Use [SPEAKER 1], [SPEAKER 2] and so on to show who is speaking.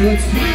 [SPEAKER 1] The